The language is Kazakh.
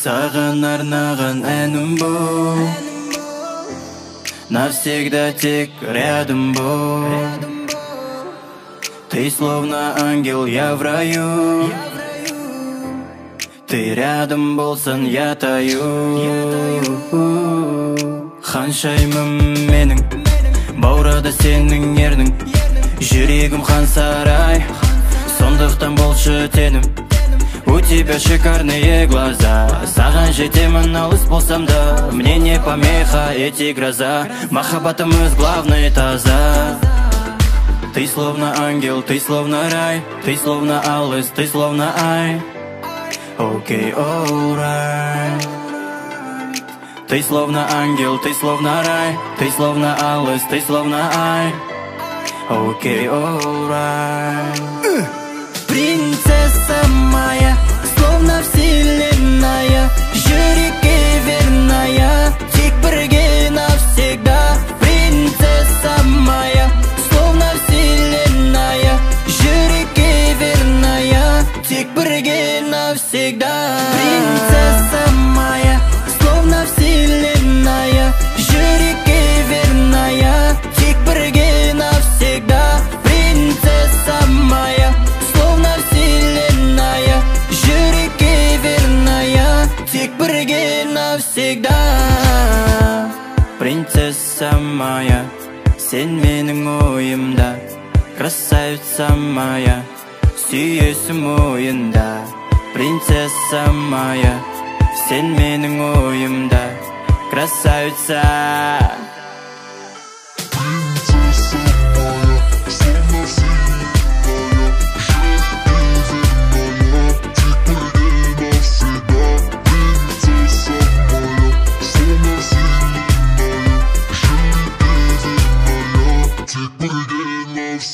саған арнаған әнім бұл навсегда тек рядом будь ты словно ангел я в раю. Ты рядом болсаң я таю. Ханшайымым менің. Баурады сенің ернің. Жүрегім хан сарай. Сондықтан болшы тенім у тебя шикарные глаза саған жетемін алыс болсам да. Мне не помеха эти гроза. Махаббатымыз главный таза. Ты словно ангел ты словно рай. Ты словно алыс ты словно ай. Окей alright. Ты словно ангел ты словно рай ты словно алыс ты словно ай. Окей alright. Принцесса тек бірге навсегда Принцесса моя, сен менің ойымда Красавица моя, сүйесім ойында Принцесса моя, сен менің ойымда Красавица